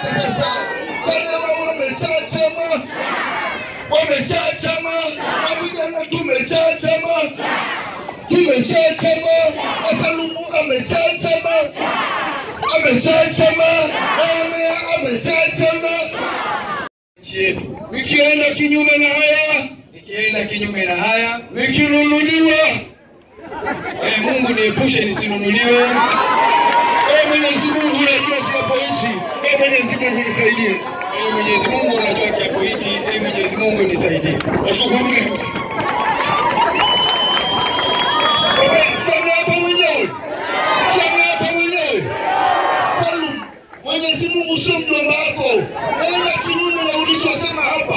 twende wote wamejaa chama, wamejaa chama, na vijana tumejaa tumechachama, tumechachama, na Salumu amejaa chama, amejaa chama, Ame amejaa chama. Nikienda kinyume na haya, Nikienda kinyume na haya, nikinunuliwa, ee Mungu niepushe nisinunuliwe. ee Mwenyezi unajua kiapo hichi, ee Mwenyezi Mungu nisaidie. Ee Mwenyezi Mungu unajua hiki, ee Mwenyezi Mungu nisaidie. Salum, Mwenyezi Mungu sio mjomba wako. Nenda kinyume na ulichosema hapa,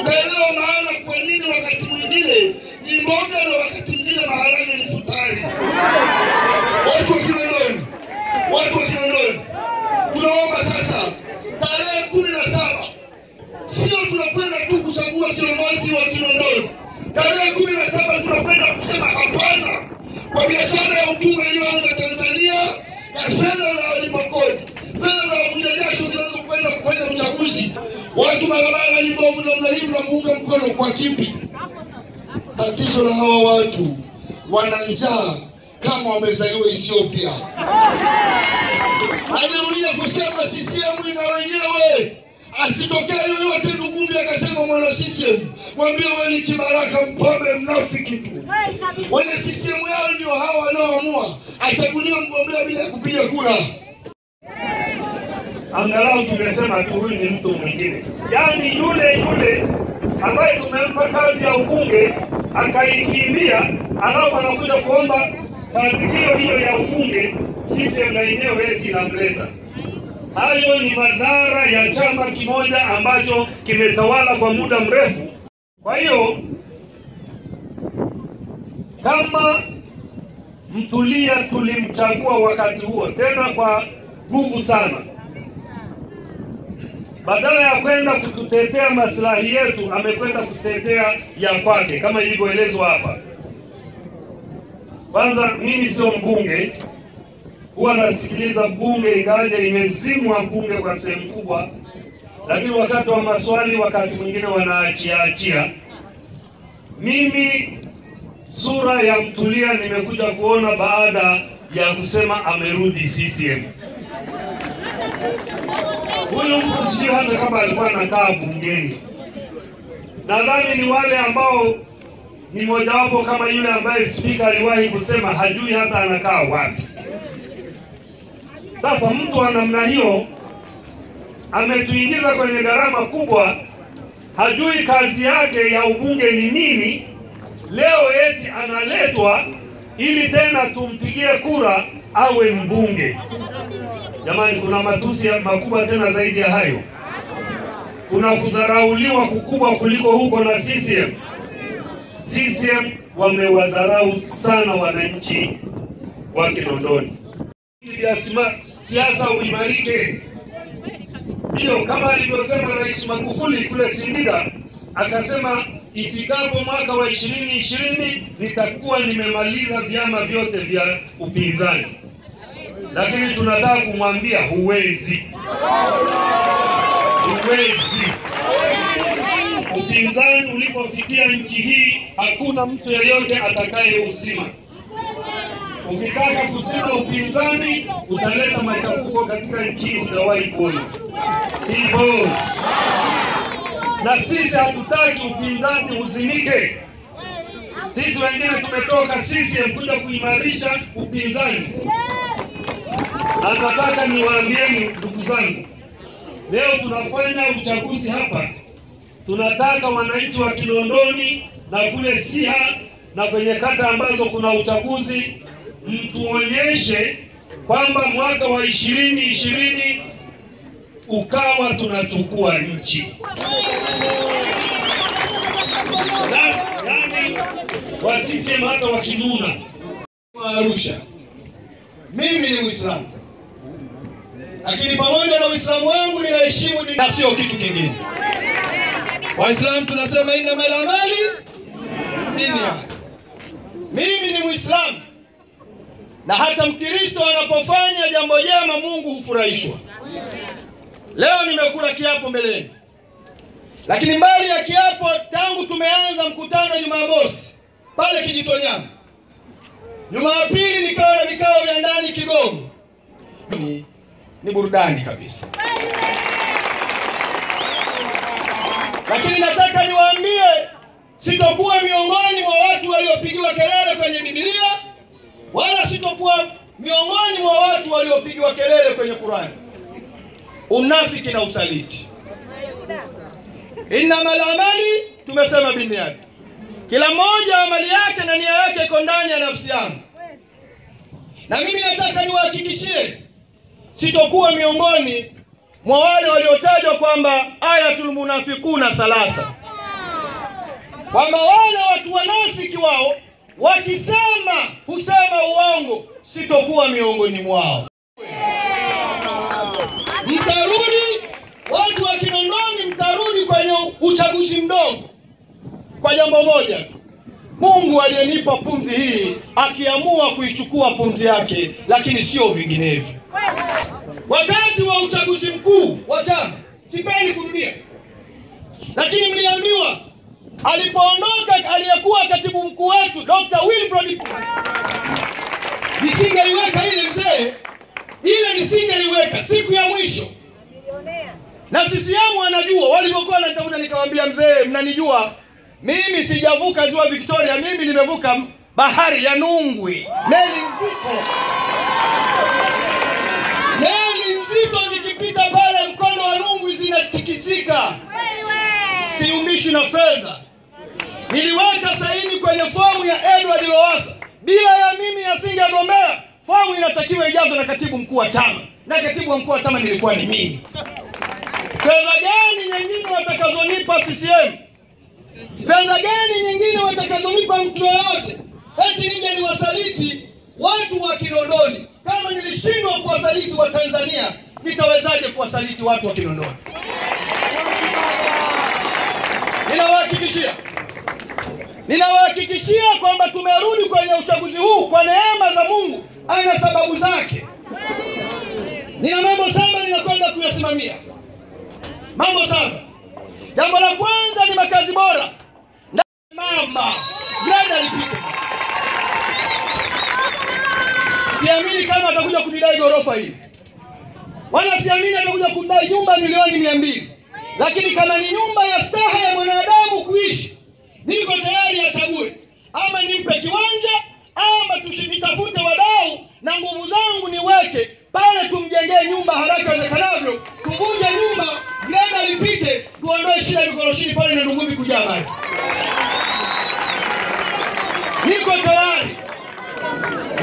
utaelewa maana kwa nini wakati mwingine ni mboga na wakati mwingine maharage ni futari. Watu wa Kinondoni, watu wa Kinondoni, tunaomba sasa tarehe kumi na saba sio tunakwenda tu kuchagua kiongozi wa Kinondoni. Tarehe kumi na saba tunakwenda kusema hapana kwa biashara ya utumwa iliyoanza Tanzania na fedha za walipa kodi, fedha za wavuja jasho zinazokwenda kufanya uchaguzi. Watu barabara ni mbovu namna hii, mnamuunga mkono kwa kipi? Tatizo la hawa watu wana njaa kama wamezaliwa Ethiopia. Anarudia kusema wenyewe asitokee yoyote Lugumbi akasema mwana CCM, mwambie wewe ni kibaraka, mpombe, mnafiki tu. Wenye CCM yao ndio hawa wanaoamua achaguliwe mgombea bila kupiga kura. angalau tungesema tu huyu ni mtu mwingine, yaani yule yule ambaye tumempa kazi ya ubunge akaikimbia, alafu anakuja kuomba kazi hiyo hiyo ya ubunge, CCM na yenyewe eti inamleta. Hayo ni madhara ya chama kimoja ambacho kimetawala kwa muda mrefu. Kwa hiyo kama Mtulia tulimchagua wakati huo tena kwa nguvu sana, badala ya kwenda kututetea maslahi yetu, amekwenda kutetea ya kwake, kama ilivyoelezwa hapa. Kwanza, mimi sio mbunge, huwa nasikiliza bunge, ingawaje imezimwa bunge kwa sehemu kubwa, lakini wakati wa maswali, wakati mwingine wanaachiaachia. Mimi sura ya Mtulia nimekuja kuona baada ya kusema amerudi CCM. Huyu mtu sijui hata kama alikuwa anakaa bungeni. Nadhani ni wale ambao ni mojawapo kama yule ambaye spika aliwahi kusema hajui hata anakaa wapi. Sasa mtu wa namna hiyo ametuingiza kwenye gharama kubwa, hajui kazi yake ya ubunge ni nini. Leo eti analetwa ili tena tumpigie kura awe mbunge. Jamani, kuna matusi makubwa tena zaidi ya hayo. Kuna kudharauliwa kukubwa kuliko huko na CCM. CCM wamewadharau sana wananchi wa Kinondoni. Siasa uimarike, Hiyo kama alivyosema Rais Magufuli kule Singida, akasema ifikapo mwaka wa ishirini ishirini nitakuwa nimemaliza vyama vyote vya upinzani, lakini tunataka kumwambia huwezi, huwezi. Upinzani ulipofikia nchi hii, hakuna mtu yeyote atakaye usima. Ukitaka kusema upinzani utaleta machafuko katika nchi utawahi kuona hivyo. Na sisi hatutaki upinzani uzimike. Sisi wengine tumetoka CCM kuja kuimarisha upinzani, na nataka niwaambieni ndugu zangu, leo tunafanya uchaguzi hapa, tunataka wananchi wa Kinondoni na kule Siha na kwenye kata ambazo kuna uchaguzi mtuonyeshe kwamba mwaka wa ishirini ishirini ukawa tunachukua nchi. yani wa CCM hata wakinuna wa Arusha. Mimi ni Muislamu, lakini pamoja na Uislamu wangu ninaheshimu dini na sio kitu kingine. Waislamu tunasema innamal amali binniyat. Mimi ni Muislamu na hata Mkristo anapofanya jambo jema Mungu hufurahishwa. Leo nimekula kiapo mbeleni, lakini mbali ya kiapo, tangu tumeanza mkutano Jumamosi pale Kijitonyama Jumapili nikawa na vikao vya ndani Kigogo. Ni, ni burudani kabisa, lakini nataka niwaambie, sitokuwa miongoni mwa watu waliopigiwa kelele kwenye Biblia, wala sitokuwa miongoni mwa watu waliopigwa kelele kwenye Qurani. Unafiki na usaliti, innamal amali, tumesema binniyat kila mmoja amali yake na nia yake iko ndani ya nafsi yangu, na mimi nataka niwahakikishie sitokuwa miongoni mwa wale waliotajwa kwamba ayatul munafikuna thalatha, kwamba wale watu wanafiki wao wakisema husema uongo, sitokuwa miongoni mwao. Mtarudi watu wa Kinondoni, mtarudi kwenye uchaguzi mdogo kwa jambo moja tu. Mungu aliyenipa pumzi hii akiamua kuichukua pumzi yake, lakini sio vinginevyo. Wakati wa uchaguzi mkuu wa chama, sipendi kurudia, lakini mliambiwa alipoondoka aliyekuwa katibu mkuu wetu Dr. Wilbrod, nisingeiweka ile mzee, ile nisingeiweka siku ya mwisho. Na CCM anajua walivyokuwa wanatafuta, nikamwambia mzee, mnanijua. Mimi sijavuka ziwa Victoria, mimi nimevuka bahari ya Nungwi, meli nzito, Niliweka saini kwenye fomu ya Edward Lowassa, bila ya mimi asingegombea. Fomu inatakiwa ijazwe na katibu mkuu wa chama, na katibu mkuu wa chama nilikuwa ni mimi. Fedha gani nyingine watakazonipa CCM? Fedha gani nyingine watakazonipa mtu yoyote eti nije niwasaliti watu wa Kinondoni? Kama nilishindwa kuwasaliti wa Tanzania, nitawezaje kuwasaliti watu wa Kinondoni? Ninawahakikishia, ninawahakikishia kwamba tumerudi kwenye uchaguzi huu kwa neema za Mungu, ana sababu zake. Nina mambo saba ninakwenda kuyasimamia, mambo saba. Jambo la kwanza ni makazi bora. Mama grada alipita, siamini kama atakuja kunidai ghorofa hii, wala siamini atakuja kudai nyumba milioni mia mbili, lakini kama ni nyumba ya staha ya mwanadamu kuishi, niko tayari achague, ama nimpe kiwanja ama tusinitafute wadau na nguvu zangu niweke pale, tumjengee nyumba haraka iwezekanavyo, tuvunje nyumba, greda lipite, tuondoe shida ya mikoroshini pale na Ndungumi kujaa maji. Niko tayari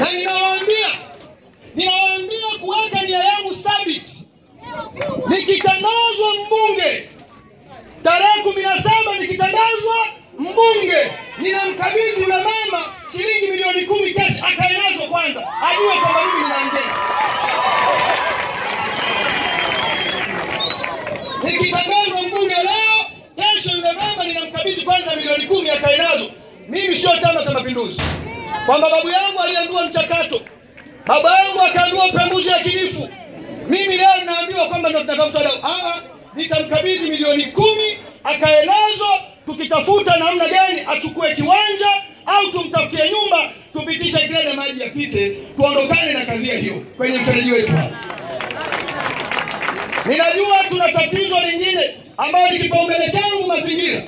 na ninawaambia, ninawaambia kuweka nia yangu thabiti. Nikitangazwa mbunge tarehe kumi na saba nikitangazwa mbunge, ninamkabidhi yule mama shilingi milioni kumi cash, akae nazo kwanza, ajue kwamba mimi ninaongea. Nikitangazwa mbunge leo, kesho yule mama ninamkabidhi kwanza milioni kumi akae nazo. Mimi sio Chama cha Mapinduzi, kwamba babu yangu aliambiwa mchakato, baba yangu akaambiwa upembuzi yakinifu. Mimi leo ninaambiwa kwamba ndo tunatafuta dau. Ah, nitamkabidhi milioni kumi akae nazo, tukitafuta namna gani achukue kiwanja au tumtafutie nyumba, tupitishe greda, maji yapite, tuondokane na kadhia hiyo kwenye mfereji wetu hapa. Ninajua tuna tatizo lingine ambayo ni kipaumbele changu mazingira,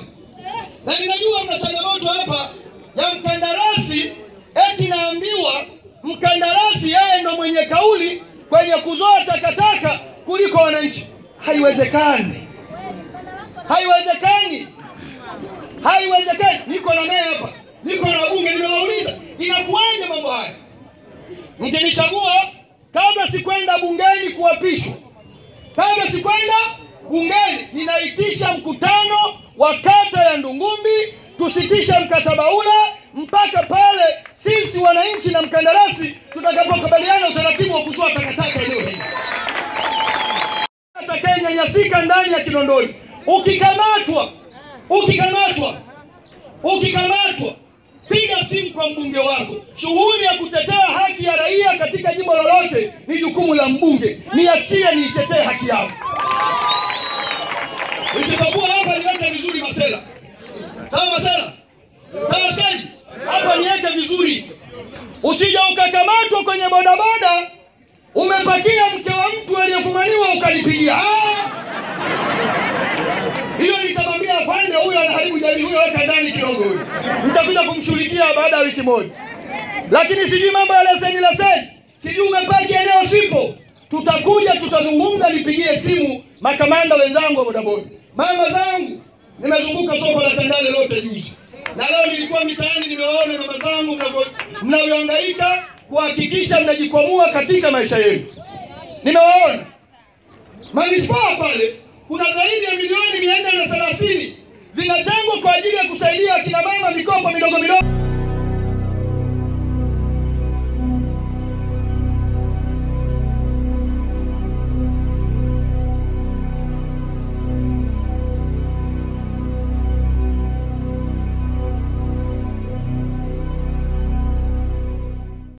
na ninajua mna changamoto hapa ya mkandarasi, eti naambiwa mkandarasi yeye ndo mwenye kauli kwenye kuzoa takataka kuliko wananchi. Haiwezekani, haiwezekani, haiwezekani. Niko na meya hapa, niko na bunge, nimewauliza inakuwaje mambo haya. Mkinichagua kabla sikwenda bungeni kuapishwa kabla sikwenda bungeni, ninaitisha mkutano wa kata ya Ndungumbi, tusitishe mkataba ule mpaka pale sisi wananchi na mkandarasi tutakapokubaliana utaratibu wa kuzoa takataka eneo hili. Atakayenyanyasika ndani ya Kinondoni, ukikamatwa, ukikamatwa, ukikamatwa, piga simu kwa mbunge wako. Shughuli ya kutetea haki ya raia katika jimbo lolote ni jukumu la mbunge. Niachie niitetee haki yao. Isipokuwa hapa niweke vizuri masela. Sawa masela? Sawa shikaji? Hapa niweke vizuri. Usije ukakamatwa kwenye bodaboda umepakia mke wa mtu aliyefumaniwa ukanipigia. Ah! Hiyo nitamwambia afande, huyo weka ndani kidogo huyo. Mtakuja kumshughulikia baada ya wiki moja. Lakini sijui mambo ya leseni leseni, sijui umepaki eneo sipo, tutakuja tutazungumza, nipigie simu makamanda wenzangu wa bodaboda, mama zangu. Nimezunguka soko la Tandale lote juzi, na leo nilikuwa mitaani, nimewaona mama zangu mnavyohangaika kuhakikisha mnajikwamua katika maisha yenu. Nimewaona manispaa pale kuna zaidi ya milioni mia nne na ajili ya kusaidia kina mama mikopo midogo midogo.